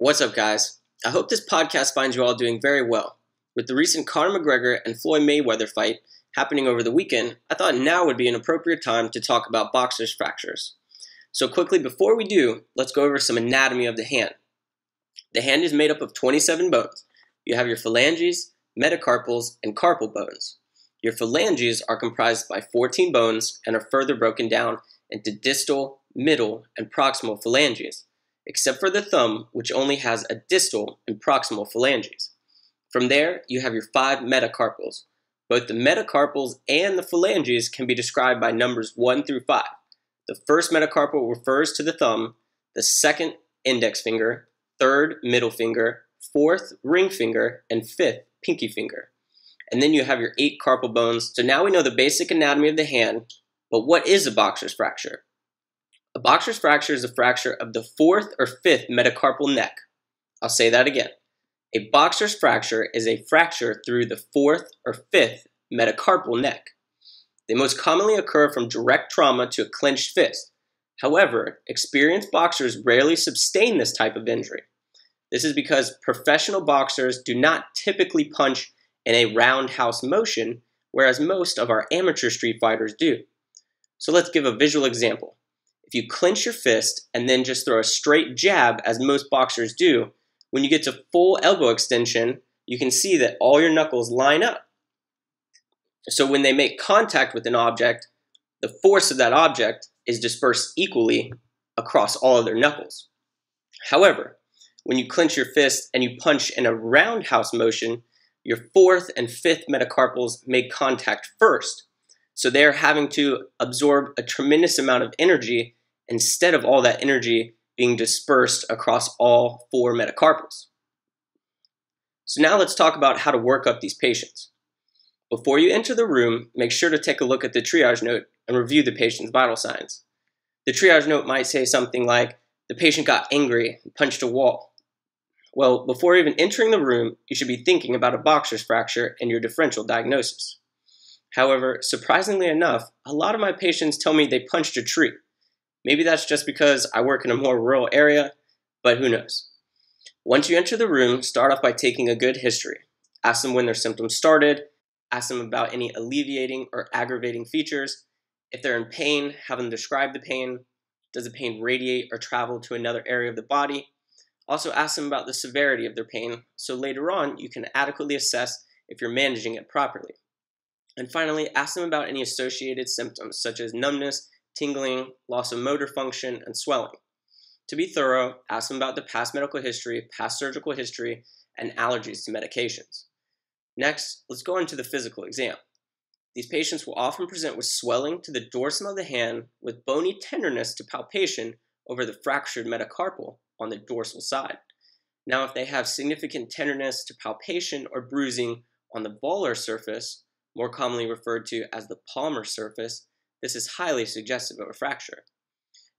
What's up, guys? I hope this podcast finds you all doing very well. With the recent Conor McGregor and Floyd Mayweather fight happening over the weekend, I thought now would be an appropriate time to talk about boxers' fractures. So, quickly, before we do, let's go over some anatomy of the hand. The hand is made up of 27 bones. You have your phalanges, metacarpals, and carpal bones. Your phalanges are comprised by 14 bones and are further broken down into distal, middle, and proximal phalanges except for the thumb, which only has a distal and proximal phalanges. From there, you have your five metacarpals. Both the metacarpals and the phalanges can be described by numbers 1 through 5. The first metacarpal refers to the thumb, the second, index finger, third, middle finger, fourth, ring finger, and fifth, pinky finger. And then you have your eight carpal bones. So now we know the basic anatomy of the hand, but what is a boxer's fracture? A boxer's fracture is a fracture of the fourth or fifth metacarpal neck. I'll say that again. A boxer's fracture is a fracture through the fourth or fifth metacarpal neck. They most commonly occur from direct trauma to a clenched fist. However, experienced boxers rarely sustain this type of injury. This is because professional boxers do not typically punch in a roundhouse motion, whereas most of our amateur street fighters do. So let's give a visual example. If you clench your fist and then just throw a straight jab, as most boxers do, when you get to full elbow extension, you can see that all your knuckles line up. So when they make contact with an object, the force of that object is dispersed equally across all of their knuckles. However, when you clench your fist and you punch in a roundhouse motion, your fourth and fifth metacarpals make contact first. So they're having to absorb a tremendous amount of energy instead of all that energy being dispersed across all four metacarpals. So now let's talk about how to work up these patients. Before you enter the room, make sure to take a look at the triage note and review the patient's vital signs. The triage note might say something like, the patient got angry and punched a wall. Well, before even entering the room, you should be thinking about a boxer's fracture and your differential diagnosis. However, surprisingly enough, a lot of my patients tell me they punched a tree. Maybe that's just because I work in a more rural area, but who knows. Once you enter the room, start off by taking a good history. Ask them when their symptoms started, ask them about any alleviating or aggravating features. If they're in pain, have them describe the pain. Does the pain radiate or travel to another area of the body? Also, ask them about the severity of their pain so later on you can adequately assess if you're managing it properly. And finally, ask them about any associated symptoms such as numbness tingling, loss of motor function, and swelling. To be thorough, ask them about the past medical history, past surgical history, and allergies to medications. Next, let's go into the physical exam. These patients will often present with swelling to the dorsum of the hand with bony tenderness to palpation over the fractured metacarpal on the dorsal side. Now, if they have significant tenderness to palpation or bruising on the volar surface, more commonly referred to as the palmar surface, this is highly suggestive of a fracture.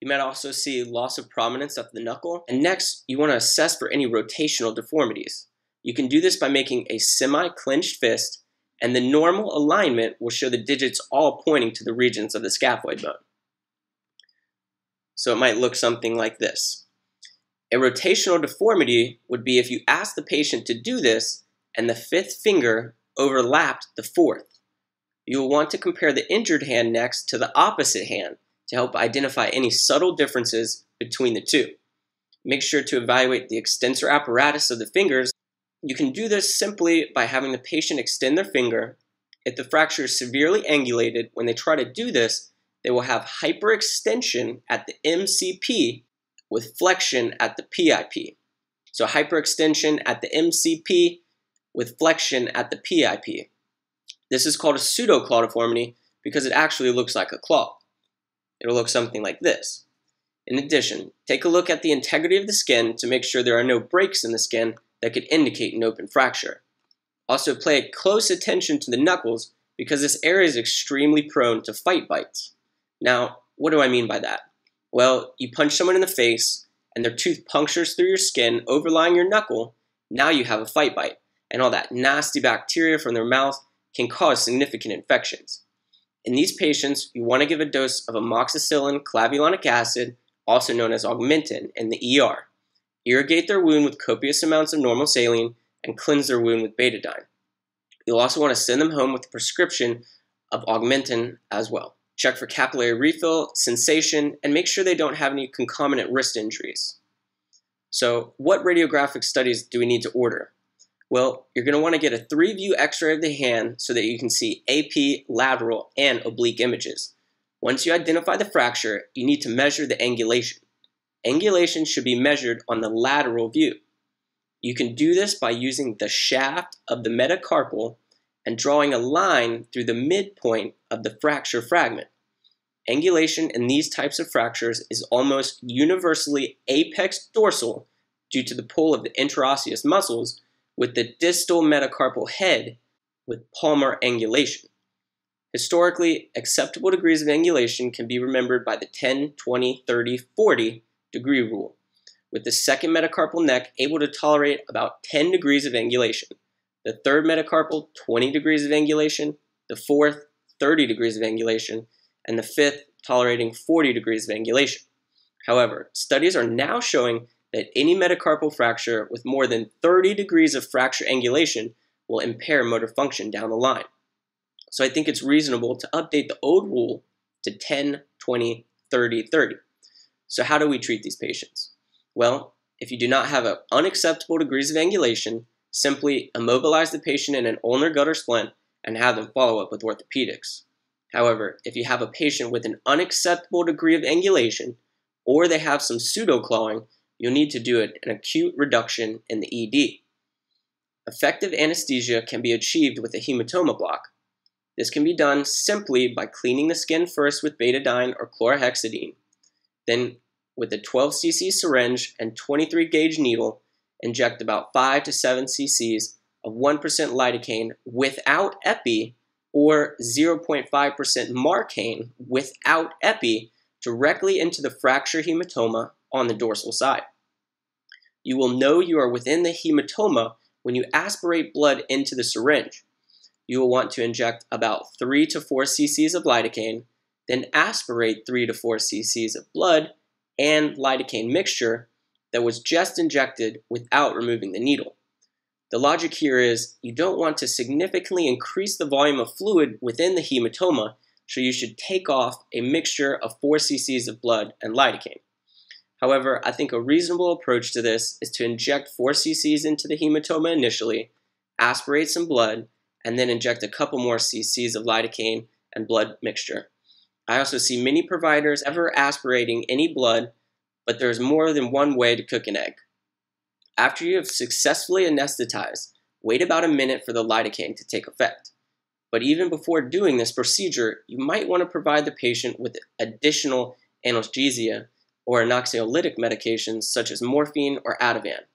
You might also see loss of prominence of the knuckle. And next, you want to assess for any rotational deformities. You can do this by making a semi-clenched fist, and the normal alignment will show the digits all pointing to the regions of the scaphoid bone. So it might look something like this. A rotational deformity would be if you ask the patient to do this and the fifth finger overlapped the fourth. You will want to compare the injured hand next to the opposite hand to help identify any subtle differences between the two. Make sure to evaluate the extensor apparatus of the fingers. You can do this simply by having the patient extend their finger. If the fracture is severely angulated, when they try to do this, they will have hyperextension at the MCP with flexion at the PIP. So hyperextension at the MCP with flexion at the PIP. This is called a pseudoclaw deformity because it actually looks like a claw. It'll look something like this. In addition, take a look at the integrity of the skin to make sure there are no breaks in the skin that could indicate an open fracture. Also pay close attention to the knuckles because this area is extremely prone to fight bites. Now, what do I mean by that? Well, you punch someone in the face and their tooth punctures through your skin overlying your knuckle, now you have a fight bite, and all that nasty bacteria from their mouth can cause significant infections. In these patients, you want to give a dose of amoxicillin clavulanic acid, also known as augmentin, in the ER. Irrigate their wound with copious amounts of normal saline and cleanse their wound with betadine. You'll also want to send them home with a prescription of augmentin as well. Check for capillary refill, sensation, and make sure they don't have any concomitant wrist injuries. So, what radiographic studies do we need to order? Well, you're going to want to get a three view x ray of the hand so that you can see AP, lateral, and oblique images. Once you identify the fracture, you need to measure the angulation. Angulation should be measured on the lateral view. You can do this by using the shaft of the metacarpal and drawing a line through the midpoint of the fracture fragment. Angulation in these types of fractures is almost universally apex dorsal due to the pull of the interosseous muscles with the distal metacarpal head with palmar angulation. Historically, acceptable degrees of angulation can be remembered by the 10, 20, 30, 40 degree rule, with the second metacarpal neck able to tolerate about 10 degrees of angulation, the third metacarpal 20 degrees of angulation, the fourth 30 degrees of angulation, and the fifth tolerating 40 degrees of angulation. However, studies are now showing that any metacarpal fracture with more than 30 degrees of fracture angulation will impair motor function down the line. So I think it's reasonable to update the old rule to 10, 20, 30, 30. So how do we treat these patients? Well, if you do not have unacceptable degrees of angulation, simply immobilize the patient in an ulnar gutter splint and have them follow up with orthopedics. However, if you have a patient with an unacceptable degree of angulation or they have some pseudo clawing, you'll need to do an acute reduction in the ED. Effective anesthesia can be achieved with a hematoma block. This can be done simply by cleaning the skin first with betadine or chlorhexidine. Then, with a 12 cc syringe and 23 gauge needle, inject about 5 to 7 cc's of 1% lidocaine without epi or 0.5% marcaine without epi directly into the fracture hematoma on the dorsal side. You will know you are within the hematoma when you aspirate blood into the syringe. You will want to inject about 3 to 4 cc's of lidocaine, then aspirate 3 to 4 cc's of blood and lidocaine mixture that was just injected without removing the needle. The logic here is you don't want to significantly increase the volume of fluid within the hematoma, so you should take off a mixture of 4 cc's of blood and lidocaine. However, I think a reasonable approach to this is to inject 4 cc's into the hematoma initially, aspirate some blood, and then inject a couple more cc's of lidocaine and blood mixture. I also see many providers ever aspirating any blood, but there's more than one way to cook an egg. After you have successfully anesthetized, wait about a minute for the lidocaine to take effect. But even before doing this procedure, you might want to provide the patient with additional analgesia or anxiolytic medications such as morphine or Ativan.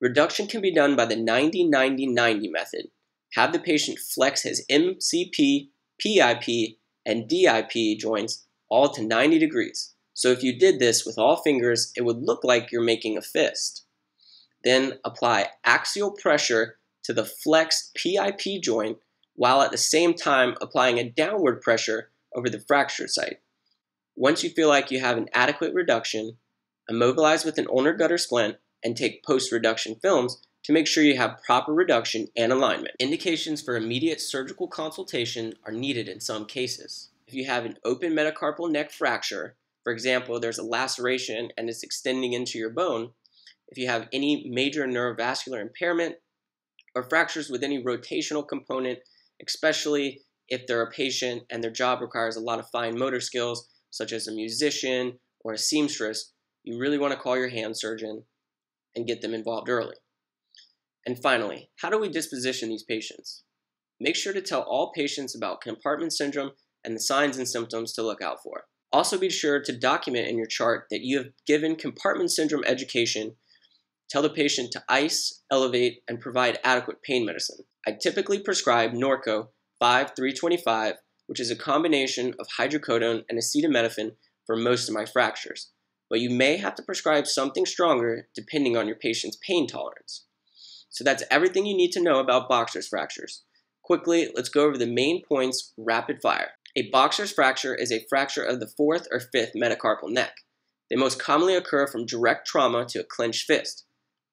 Reduction can be done by the 90 90 90 method. Have the patient flex his MCP, PIP, and DIP joints all to 90 degrees. So if you did this with all fingers, it would look like you're making a fist. Then apply axial pressure to the flexed PIP joint while at the same time applying a downward pressure over the fracture site. Once you feel like you have an adequate reduction, immobilize with an ulnar gutter splint and take post-reduction films to make sure you have proper reduction and alignment. Indications for immediate surgical consultation are needed in some cases. If you have an open metacarpal neck fracture, for example, there's a laceration and it's extending into your bone, if you have any major neurovascular impairment or fractures with any rotational component, especially if they're a patient and their job requires a lot of fine motor skills, such as a musician or a seamstress, you really want to call your hand surgeon and get them involved early. And finally, how do we disposition these patients? Make sure to tell all patients about compartment syndrome and the signs and symptoms to look out for. Also, be sure to document in your chart that you have given compartment syndrome education. Tell the patient to ice, elevate, and provide adequate pain medicine. I typically prescribe Norco 5325 which is a combination of hydrocodone and acetaminophen for most of my fractures, but you may have to prescribe something stronger depending on your patient's pain tolerance. So that's everything you need to know about boxer's fractures. Quickly, let's go over the main points rapid fire. A boxer's fracture is a fracture of the fourth or fifth metacarpal neck. They most commonly occur from direct trauma to a clenched fist.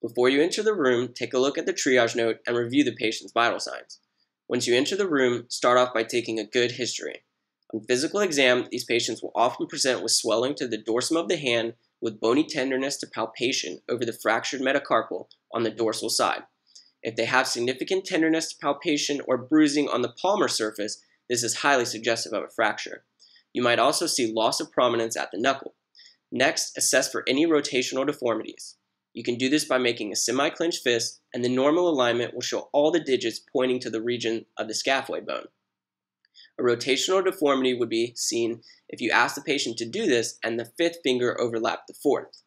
Before you enter the room, take a look at the triage note and review the patient's vital signs. Once you enter the room, start off by taking a good history. On physical exam, these patients will often present with swelling to the dorsum of the hand with bony tenderness to palpation over the fractured metacarpal on the dorsal side. If they have significant tenderness to palpation or bruising on the palmar surface, this is highly suggestive of a fracture. You might also see loss of prominence at the knuckle. Next, assess for any rotational deformities. You can do this by making a semi-clenched fist, and the normal alignment will show all the digits pointing to the region of the scaphoid bone. A rotational deformity would be seen if you ask the patient to do this and the fifth finger overlapped the fourth.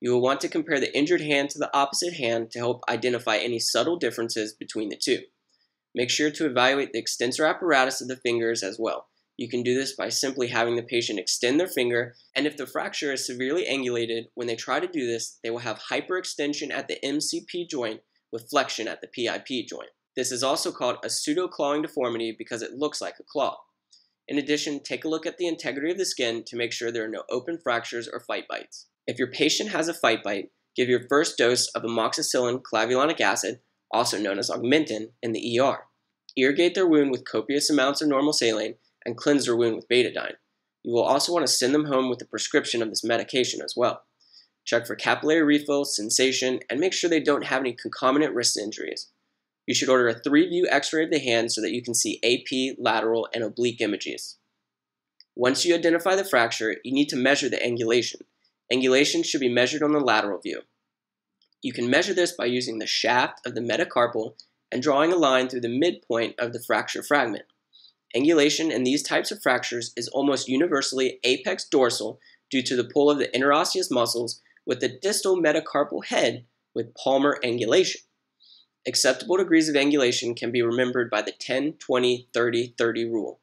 You will want to compare the injured hand to the opposite hand to help identify any subtle differences between the two. Make sure to evaluate the extensor apparatus of the fingers as well. You can do this by simply having the patient extend their finger, and if the fracture is severely angulated, when they try to do this, they will have hyperextension at the MCP joint with flexion at the PIP joint. This is also called a pseudo-clawing deformity because it looks like a claw. In addition, take a look at the integrity of the skin to make sure there are no open fractures or fight bites. If your patient has a fight bite, give your first dose of amoxicillin clavulanic acid, also known as Augmentin, in the ER. Irrigate their wound with copious amounts of normal saline and cleanse their wound with betadine. You will also want to send them home with a prescription of this medication as well. Check for capillary refill, sensation, and make sure they don't have any concomitant wrist injuries. You should order a 3-view x-ray of the hand so that you can see AP, lateral, and oblique images. Once you identify the fracture, you need to measure the angulation. Angulation should be measured on the lateral view. You can measure this by using the shaft of the metacarpal and drawing a line through the midpoint of the fracture fragment. Angulation in these types of fractures is almost universally apex dorsal due to the pull of the interosseous muscles with the distal metacarpal head with palmar angulation. Acceptable degrees of angulation can be remembered by the 10, 20, 30, 30 rule,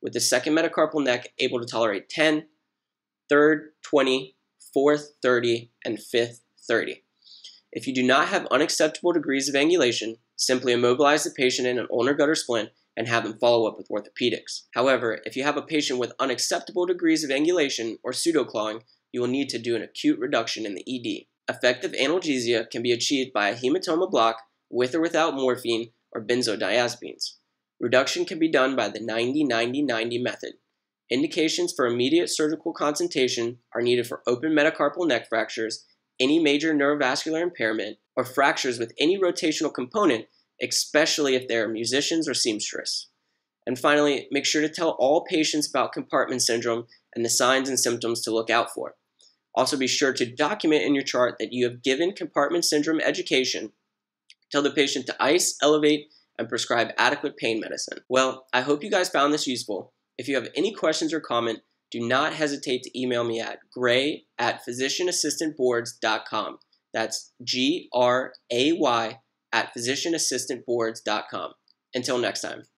with the second metacarpal neck able to tolerate 10, third 20, fourth 30, and fifth 30. If you do not have unacceptable degrees of angulation, simply immobilize the patient in an ulnar gutter splint and have them follow up with orthopedics. However, if you have a patient with unacceptable degrees of angulation or pseudoclawing, you will need to do an acute reduction in the ED. Effective analgesia can be achieved by a hematoma block with or without morphine or benzodiazepines. Reduction can be done by the 90-90-90 method. Indications for immediate surgical consultation are needed for open metacarpal neck fractures, any major neurovascular impairment, or fractures with any rotational component especially if they're musicians or seamstress. And finally, make sure to tell all patients about compartment syndrome and the signs and symptoms to look out for. Also, be sure to document in your chart that you have given compartment syndrome education. Tell the patient to ice, elevate, and prescribe adequate pain medicine. Well, I hope you guys found this useful. If you have any questions or comment, do not hesitate to email me at gray at physicianassistantboards.com. That's G R A Y at physicianassistantboards.com. Until next time.